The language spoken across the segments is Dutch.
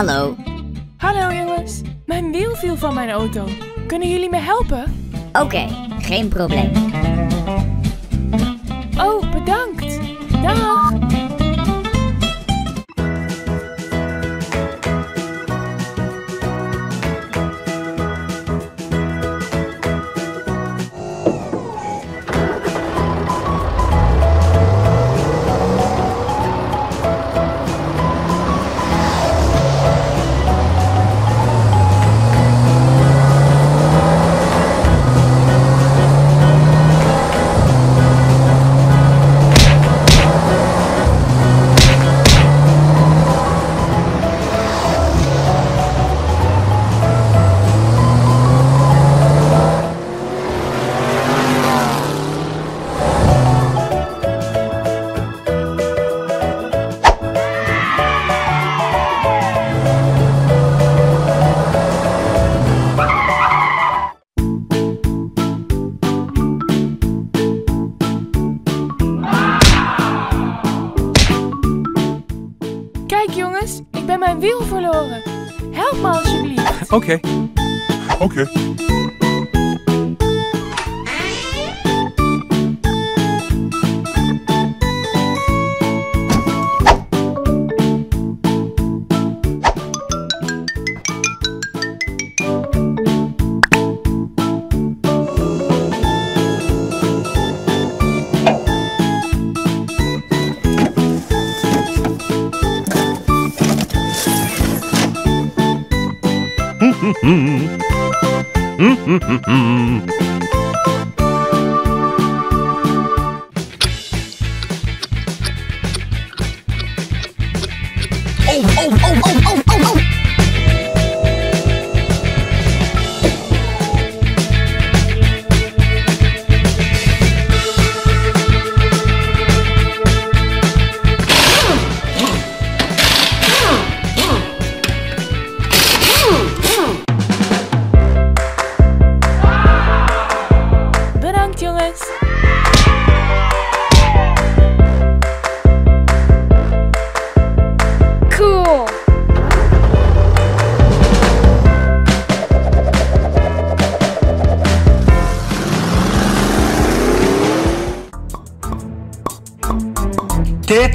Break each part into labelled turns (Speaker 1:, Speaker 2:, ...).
Speaker 1: Hallo.
Speaker 2: Hallo jongens, mijn wiel viel van mijn auto. Kunnen jullie me helpen?
Speaker 1: Oké, geen probleem.
Speaker 2: Oh, bedankt. Dag. Jongens, ik ben mijn wiel verloren. Help me alsjeblieft.
Speaker 3: Oké. Oké.
Speaker 2: Bedankt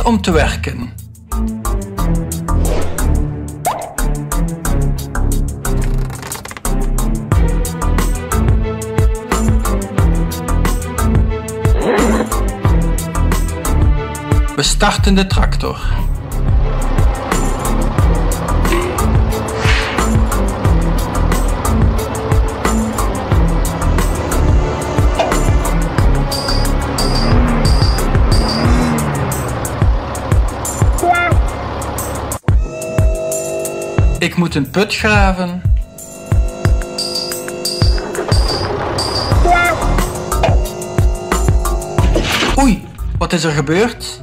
Speaker 4: Om te werken. We starten de tractor. Ik moet een put graven. Oei, wat is er gebeurd?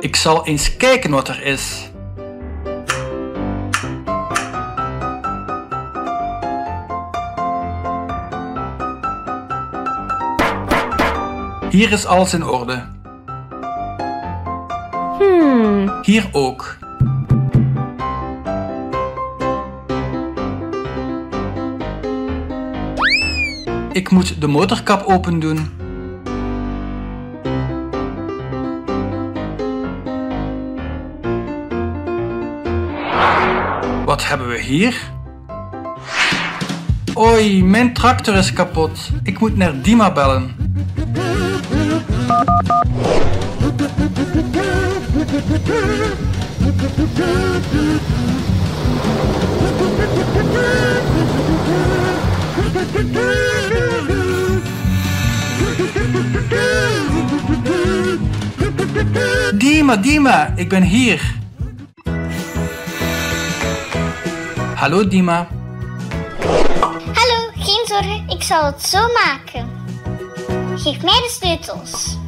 Speaker 4: Ik zal eens kijken wat er is. Hier is alles in orde.
Speaker 5: Hmm.
Speaker 4: Hier ook. Ik moet de motorkap open doen. Wat hebben we hier? Oei, mijn tractor is kapot. Ik moet naar Dima bellen. Dima, Dima, ik ben hier. Hallo Dima.
Speaker 6: Hallo, geen zorgen, ik zal het zo maken. Geef mij de sleutels.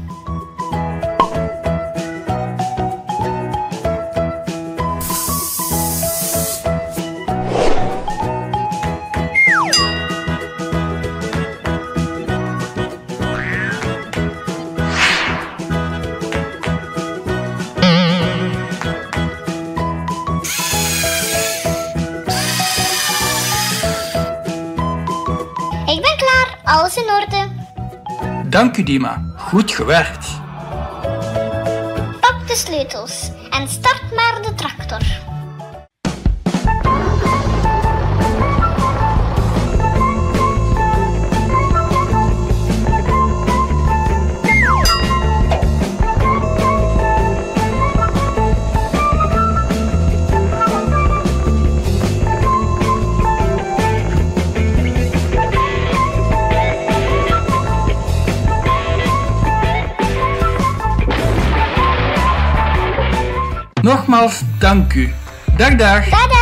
Speaker 4: Dank u, Dima. Goed gewerkt.
Speaker 6: Pak de sleutels en start maar de tractor.
Speaker 4: Dank u. Dag, dag.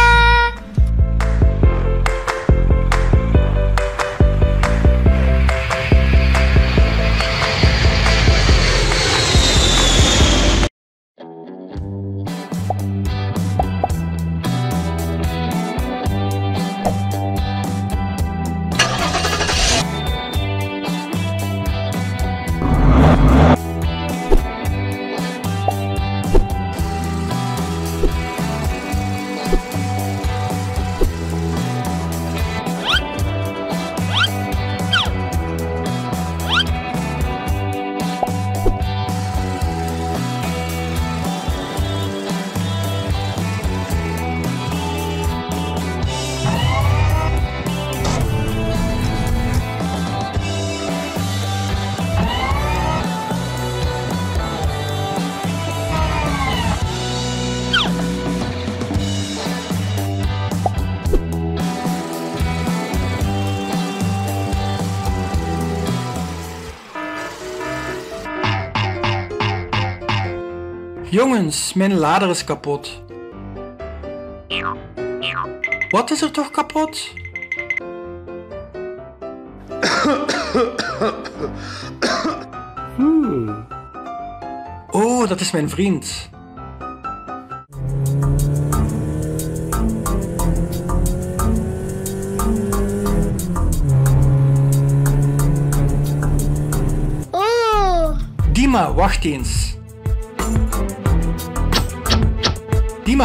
Speaker 4: Jongens, mijn lader is kapot. Wat is er toch kapot? Hmm. Oh, dat is mijn vriend.
Speaker 6: Oeh,
Speaker 4: Dima, wacht eens.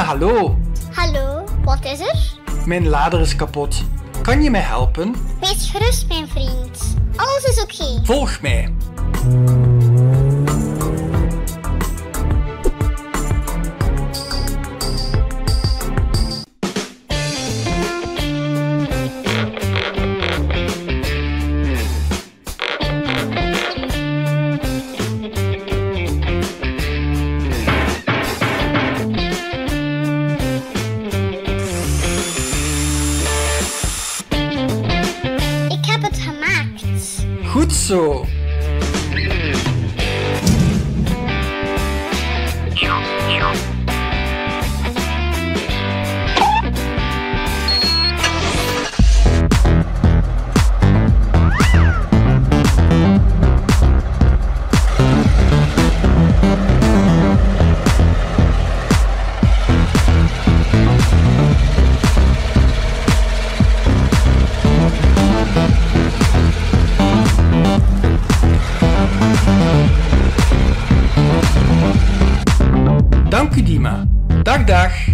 Speaker 4: Hallo.
Speaker 6: hallo, wat is er?
Speaker 4: Mijn lader is kapot. Kan je mij helpen?
Speaker 6: Wees gerust, mijn vriend. Alles is oké.
Speaker 4: Volg mij.
Speaker 6: So. Dank u Dima.
Speaker 4: Dag dag.